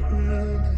not